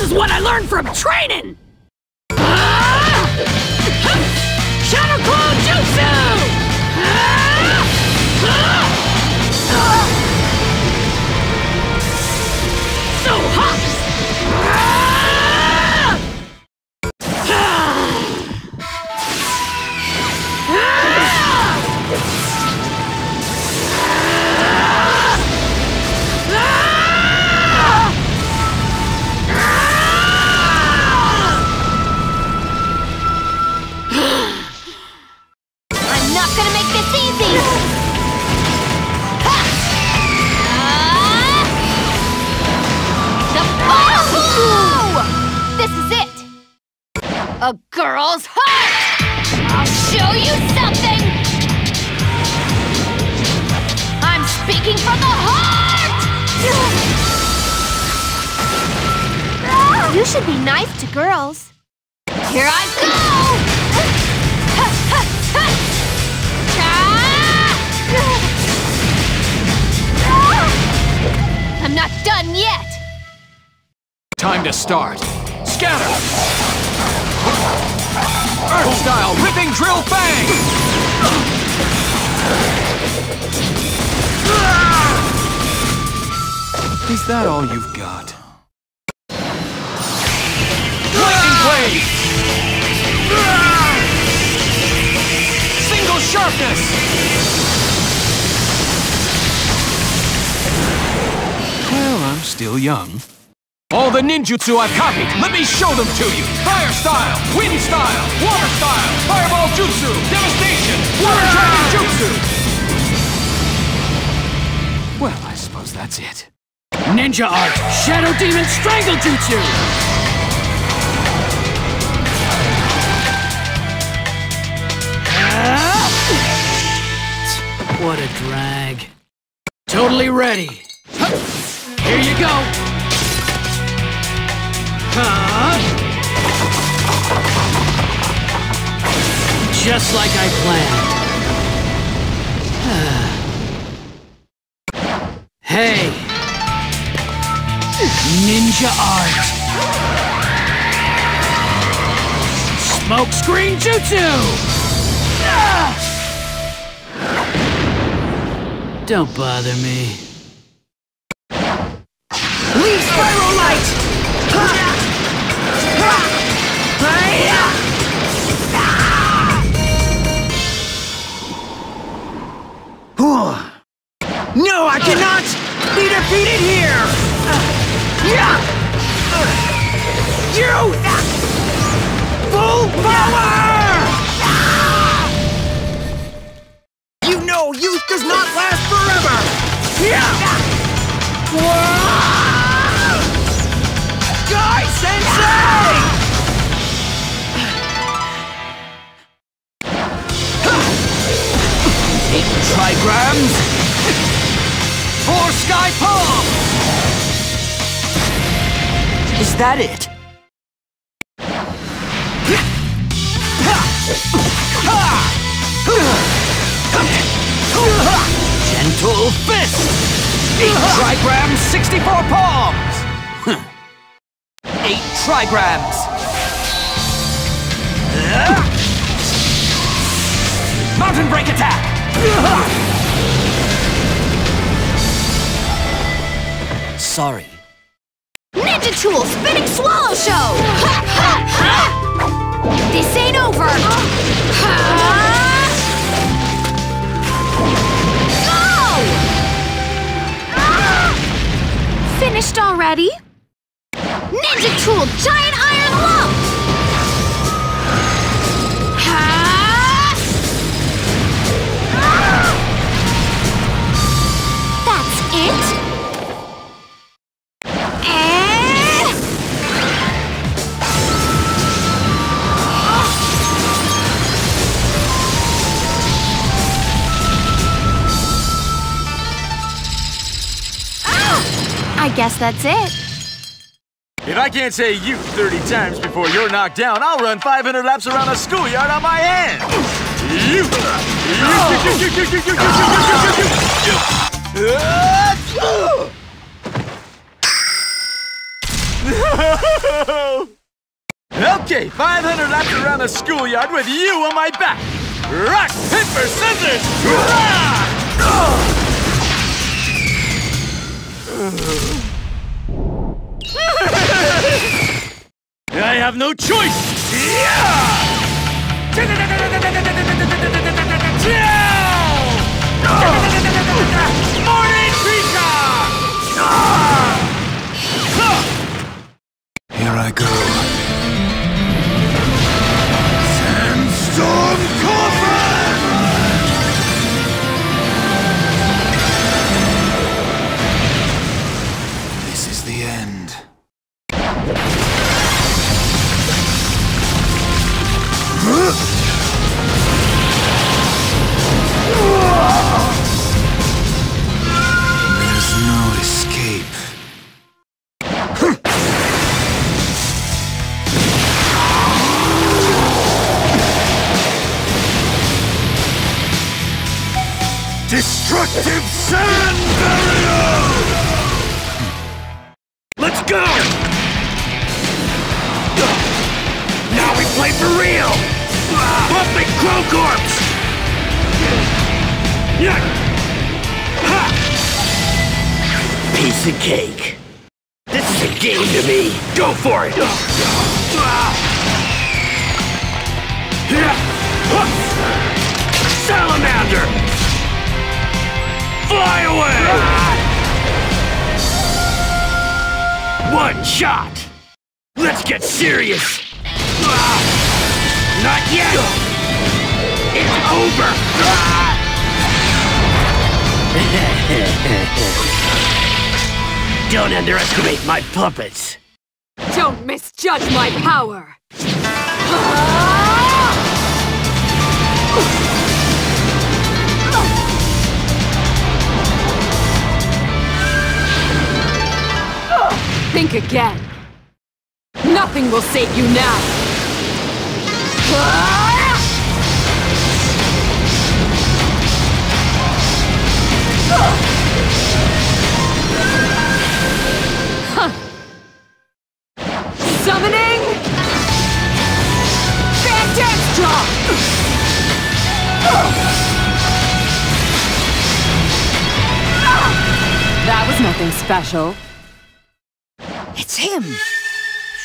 This is what I learned from training! A girl's heart! I'll show you something! I'm speaking from the heart! You should be nice to girls. Here I go! I'm not done yet! Time to start. Scatter! Earth style ripping drill bang! Is that all you've got? Lightning blade! Single sharpness! Well, I'm still young. All the ninjutsu I've copied, let me show them to you! Fire style, wind style, water style, fireball jutsu, devastation, water dragon jutsu! Well, I suppose that's it. Ninja Art! Shadow Demon Strangle Jutsu! What a drag. Totally ready. Here you go. Huh? Just like I planned. hey! Ninja Art! Smoke Screen Jutsu! Don't bother me. Leave Spiral Light! No, I cannot be defeated here! Yeah! You! Full power! You know youth does not last forever! Guy Sensei! Trigrams. Four sky palm. Is that it? Gentle fist. Eight trigrams, sixty-four palms. Huh. Eight trigrams. Mountain break attack. Sorry. Ninja Tool Spinning Swallow Show! Ha, ha, ha! This ain't over! Go! Ah. Ah. Finished already? Ninja Tool Giant Iron Lump! Ha! That's it? Eh? Ah! I guess that's it. If I can't say you 30 times before you're knocked down, I'll run 500 laps around a schoolyard on my hands. You. okay, 500 laps around the schoolyard with you on my back. Rock, paper, scissors! I have no choice! Morning Peacock! Here I go. Sandstorm Destructive Sand Barrier! Let's go! Now we play for real! Bumping! Yeah! Piece of cake. This is a game to me. Go for it! Salamander! Fly away! One shot! Let's get serious! Not yet! It's over! Don't underestimate my puppets! Don't misjudge my power! Think again. Nothing will save you now. Summoning! Phantastra! That was nothing special. It's him!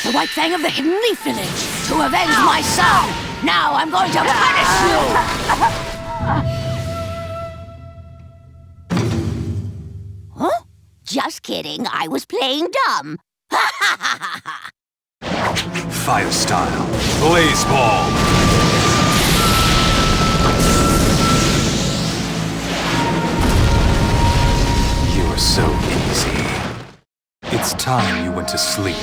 The White Fang of the Hidden Leaf Village! To avenge my son! Now I'm going to punish you! Huh? Just kidding, I was playing dumb. Fire style. Blaze ball. You are so easy. It's time you went to sleep.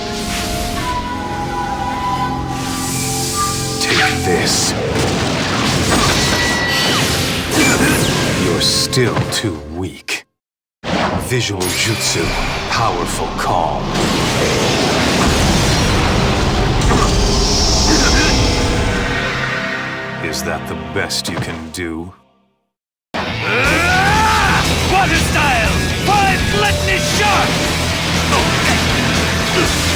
Take this. You're still too weak. Visual jutsu, powerful calm. Is that the best you can do? Ah! Water style! Five gluttonous sharks! Ugh!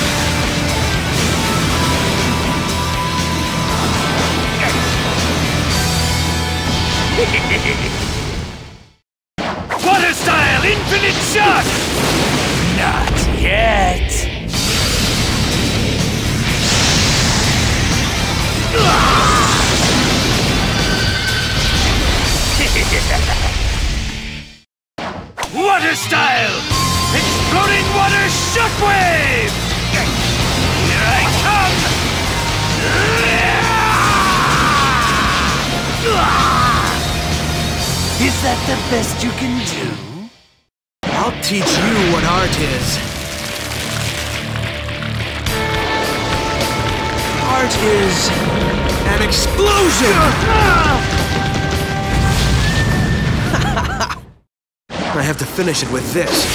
I have to finish it with this.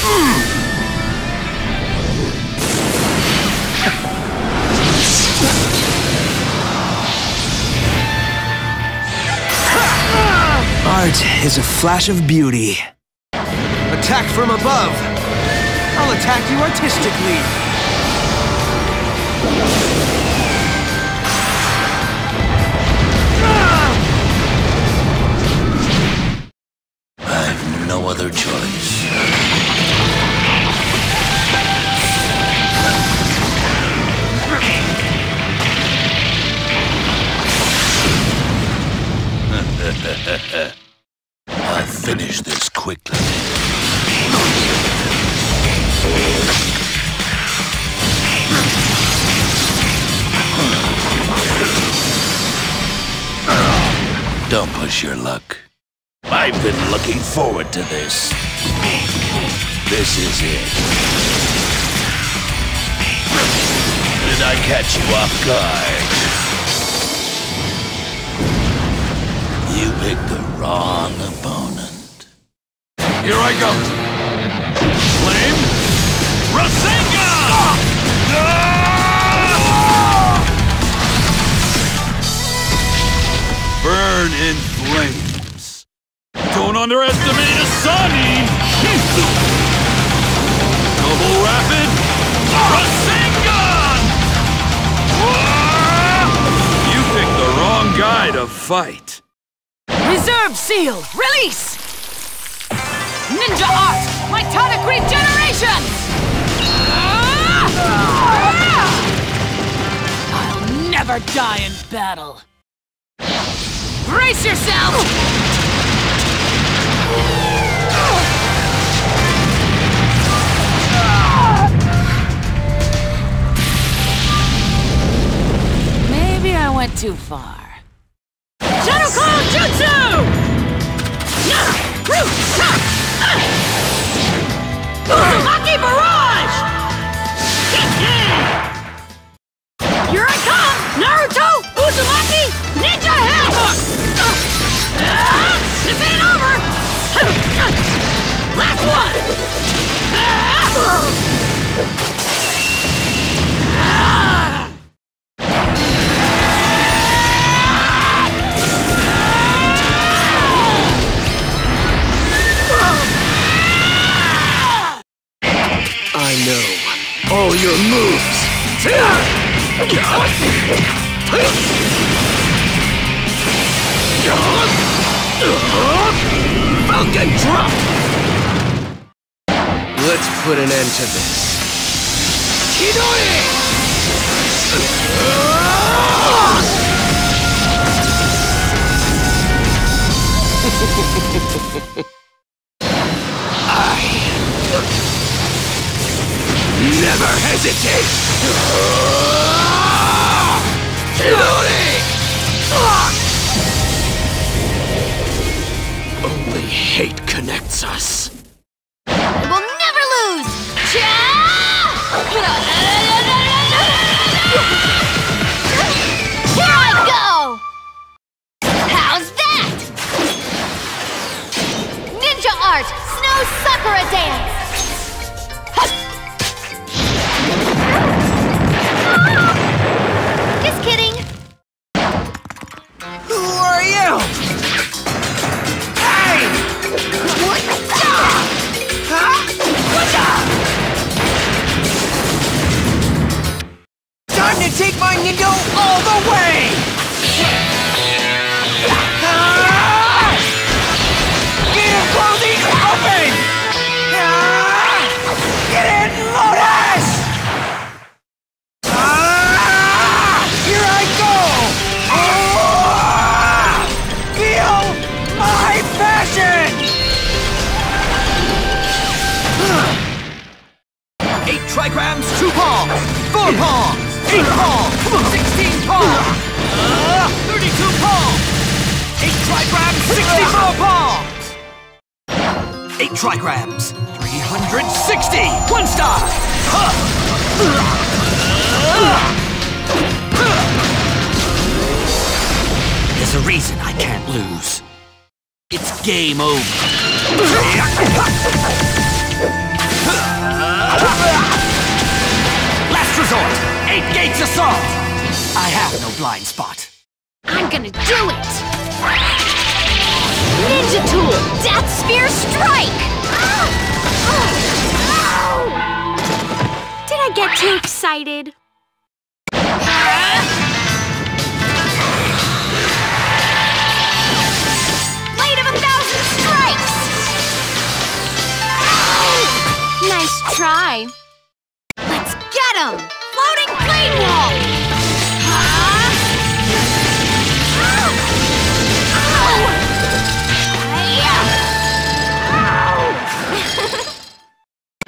Art is a flash of beauty. Attack from above. I'll attack you artistically. Don't push your luck. I've been looking forward to this. This is it. Did I catch you off guard? You picked the wrong opponent. Here I go. Flame. Rasengan! Ah! Ah! Burn in flames. Don't underestimate Asani! Double rapid. Rasengan! You picked the wrong guy to fight. Reserve seal, release! Ninja art, mitotic regeneration! Ah! Ah! I'll never die in battle. Brace yourself! Maybe I went too far. Shadow Clone Jutsu! Barrage! Here I come! Naruto! Uzumaki! Ninja! Ain't over! Last one! I know all your moves. Falcon drop. Let's put an end to this. Never hesitate! Only hate connects us. We'll never lose! Passion! Eight trigrams, two palms, four palms, eight palms, sixteen palms, thirty-two palms, eight trigrams, sixty-four palms, eight trigrams, three hundred sixty, one star. There's a reason I can't lose. It's game over. Last resort! Eight gates assault! I have no blind spot. I'm gonna do it! Ninja Tool, Death Sphere Strike! Ah! Ah! Did I get too excited? Nice try! Let's get him! Floating plane wall!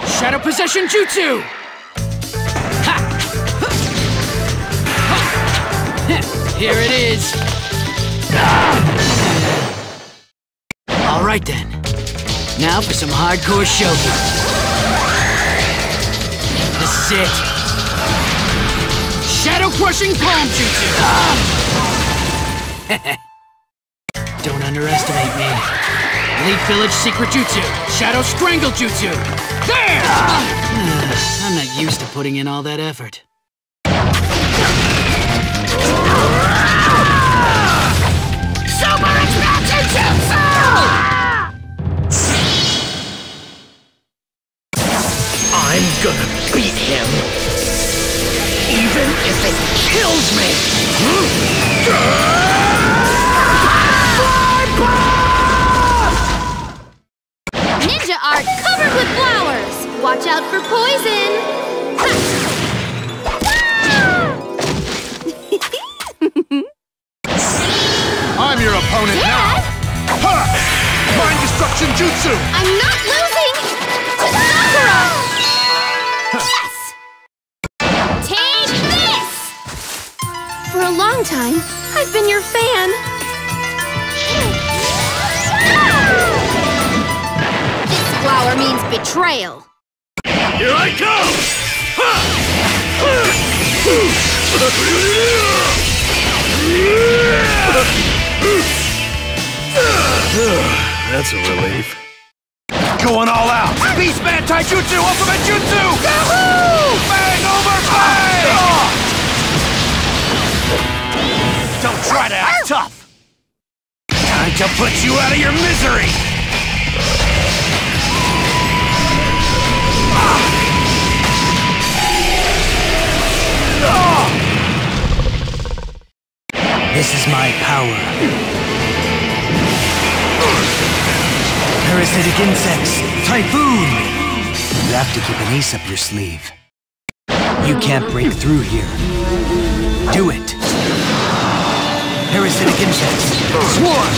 Shadow Possession Jutsu! Ha! Ha! Here it is! Alright then, now for some hardcore shogi. This it. Shadow Crushing Palm Jutsu! Don't underestimate me. Elite Village Secret Jutsu! Shadow Strangle Jutsu! There! I'm not used to putting in all that effort. Super expansion jutsu! I'm gonna beat him. Even if it kills me. Ninja art covered with flowers. Watch out for poison. I'm your opponent now. Ha! Mind Destruction Jutsu! I'm not losing For a long time, I've been your fan. This flower means betrayal. Here I come! That's a relief. Going all out! Beastman Taijutsu Ultimate Jutsu! Yahoo! Bang over bang! Don't try to act tough! Time to put you out of your misery! This is my power. Parasitic insects, typhoon! You have to keep an ace up your sleeve. You can't break through here. Do it. Parasitic insects, swarm!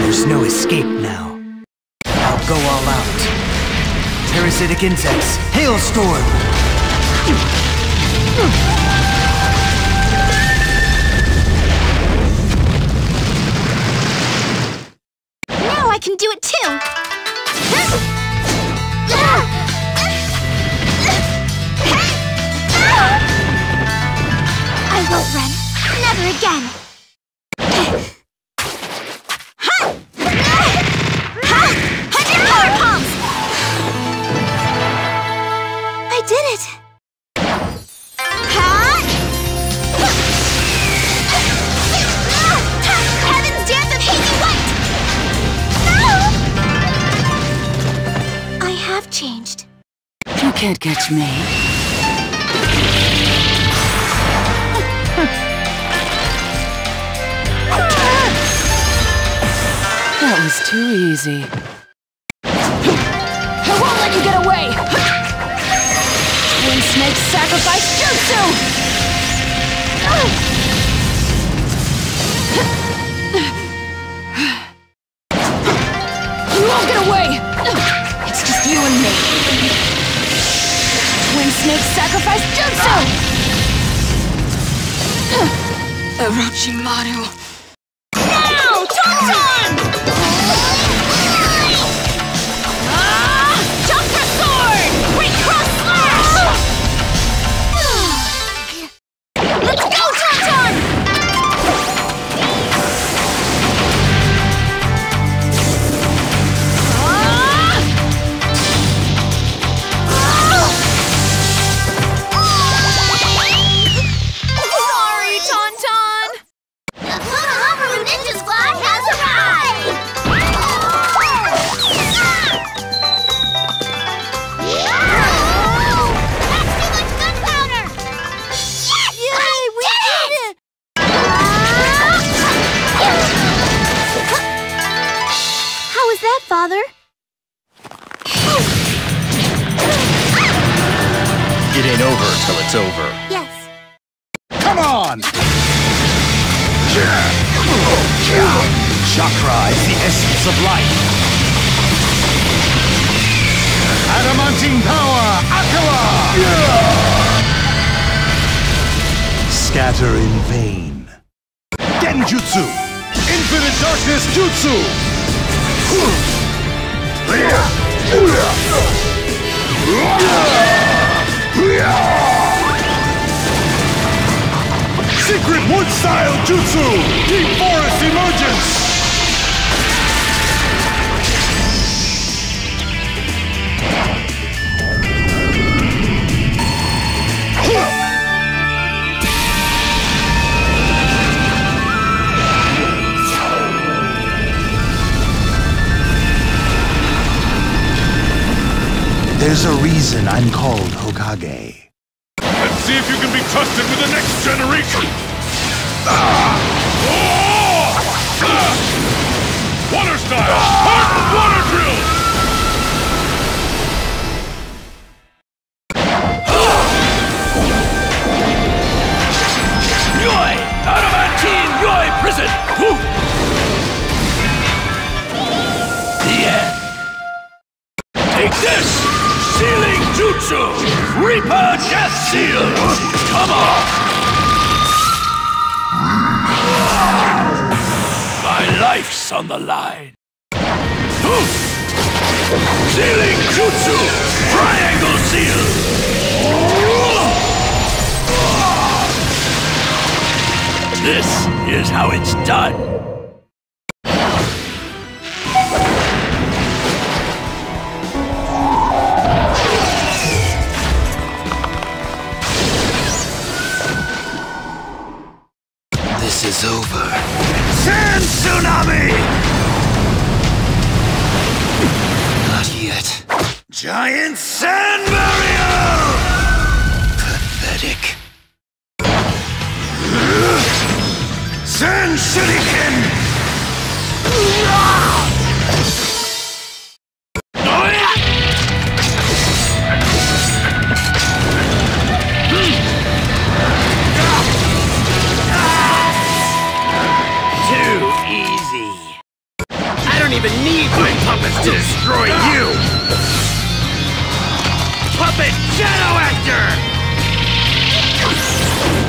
There's no escape now. I'll go all out. Parasitic insects, hailstorm! Now I can do it too. I won't run. Never again. I did it! Heaven's dance of white! I have changed. You can't catch me. That was too easy. I won't let you get away! Twin Snake Sacrifice Jutsu! Chakra is the essence of life. Adamantine power! Akira! Scatter in vain. Genjutsu! Infinite Darkness Jutsu! Secret Wood Style Jutsu! Deep Forest Emergence! There's a reason I'm called Hokage. Let's see if you can be trusted with the next generation! Ah! Oh! Ah! Water style! Hardened on the line. Sealing Jutsu! Triangle Seal! This is how it's done.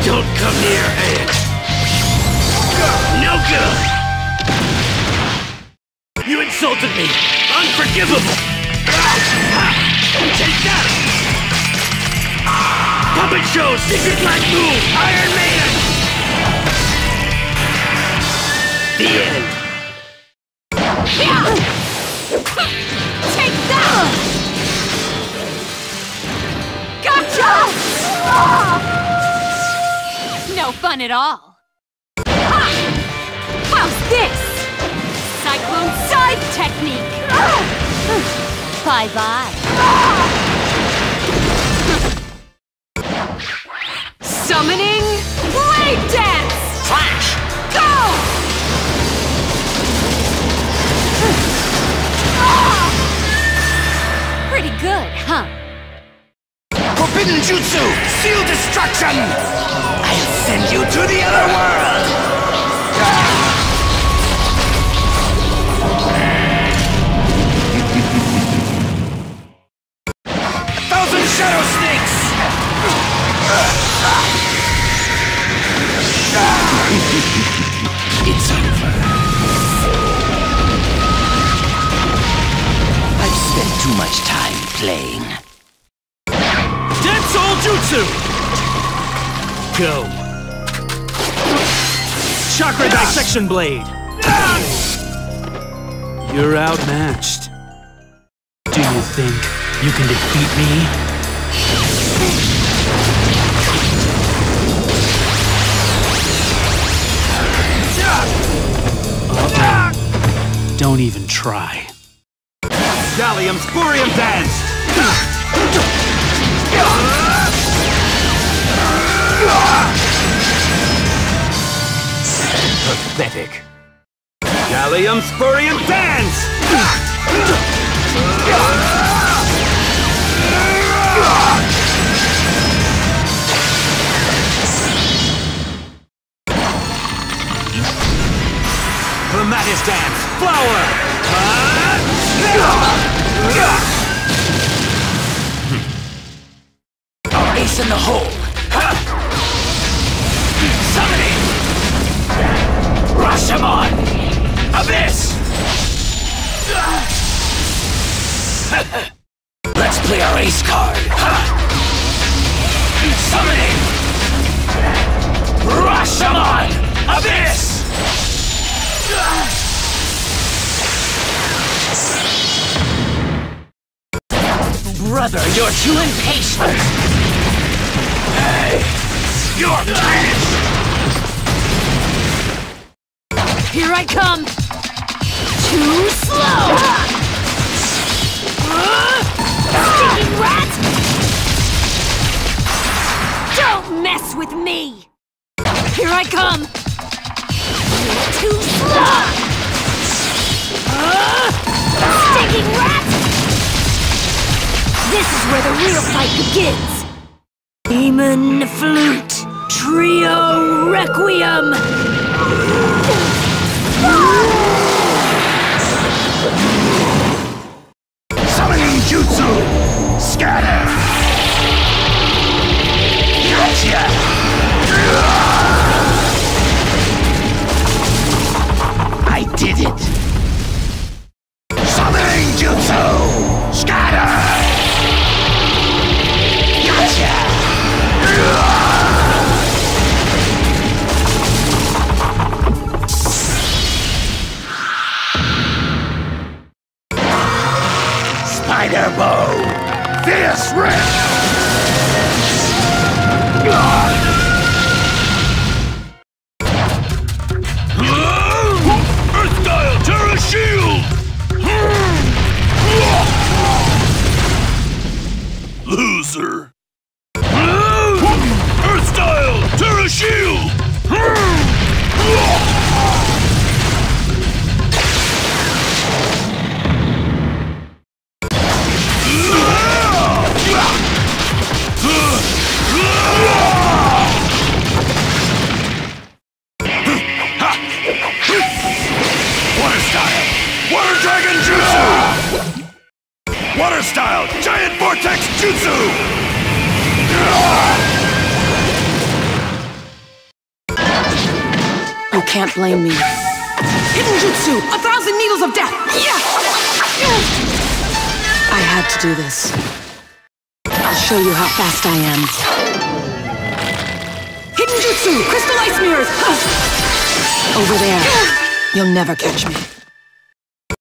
Don't come near it! No good! You insulted me! Unforgivable! Take that! Puppet Show Secret Black Move! Iron Maiden! The end! Take that! Gotcha! Ah. No fun at all. Ha! How's this? Cyclone Side Technique! Bye-bye. Summoning Blade Dance! Flash! Go! Pretty good, huh? Forbidden Jutsu! Seal Destruction! I'll send you to the other world! Thousand Shadow Snakes! It's over. I've spent too much time playing. Dead Soul Jutsu! Go. Chakra Dissection Blade! You're outmatched. Do you think you can defeat me? Don't even try. Gallium Spurium Dance! Pathetic. Gallium Spurium Dance! Clematis Dance! Flower! Ace in the hole. Huh? Summoning! Rashomon! Abyss! Let's play our ace card. Huh? Summoning! Rashomon! Abyss! Brother, you're too impatient! Hey! You're finished! Here I come! Too slow! Stinking rat! Don't mess with me! Here I come! Too slow! Stinking rat! This is where the real fight begins! Demon Flute Trio Requiem! Shield! Can't blame me. Hidden Jutsu! A thousand needles of death! Yeah! I had to do this. I'll show you how fast I am. Hidden Jutsu! Crystal Ice Mirrors! Over there. You'll never catch me.